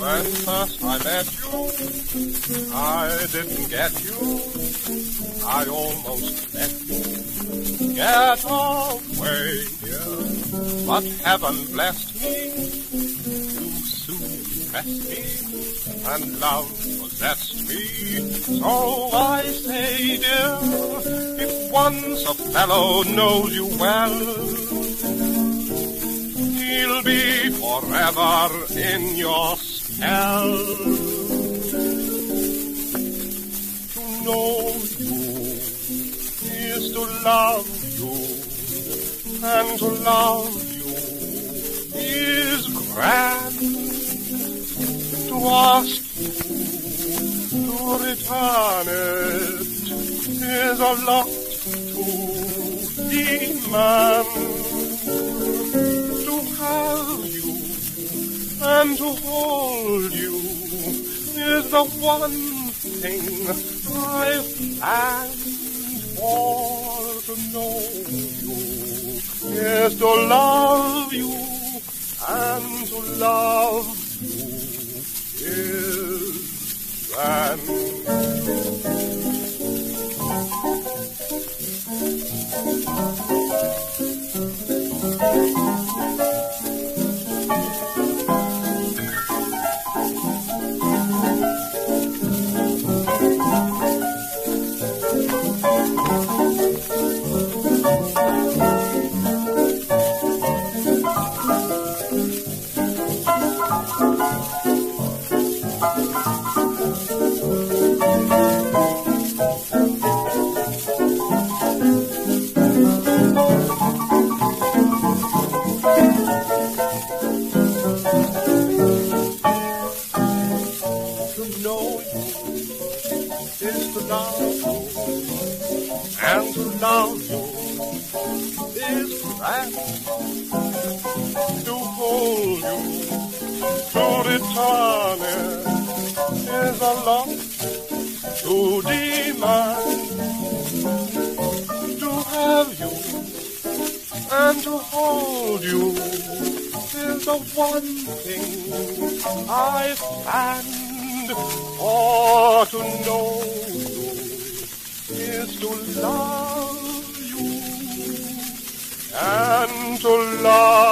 When first I met you, I didn't get you. I almost let you get away. But heaven blessed me. You soon pressed me, and love possessed me. So I say, dear, if once a fellow knows you well, he'll be forever in your To know you is to love you, and to love you is grand. To ask you to return it is a lot to demand and to hold you is the one thing I've for to know you is to love you and to love you is grand. Is to love you, and to love you is that To hold you, to return is a lot to demand. To have you and to hold you is the one thing I planned for to know is to love you and to love